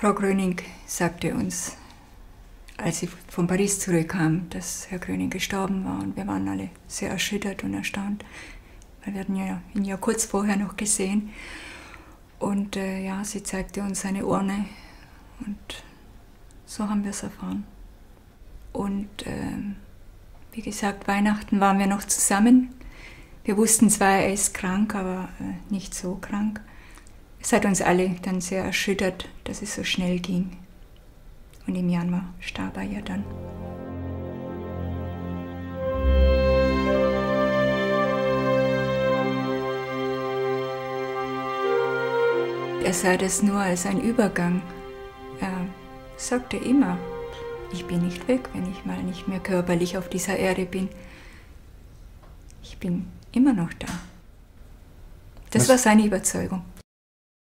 Frau Gröning sagte uns, als sie von Paris zurückkam, dass Herr Gröning gestorben war. Und wir waren alle sehr erschüttert und erstaunt, wir hatten ja ihn ja kurz vorher noch gesehen. Und äh, ja, sie zeigte uns seine Urne und so haben wir es erfahren. Und äh, wie gesagt, Weihnachten waren wir noch zusammen. Wir wussten zwar, er ist krank, aber äh, nicht so krank. Es hat uns alle dann sehr erschüttert, dass es so schnell ging. Und im Januar starb er ja dann. Er sah das nur als ein Übergang. Er sagte immer, ich bin nicht weg, wenn ich mal nicht mehr körperlich auf dieser Erde bin. Ich bin immer noch da. Das Was? war seine Überzeugung.